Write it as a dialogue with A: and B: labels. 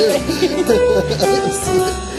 A: い。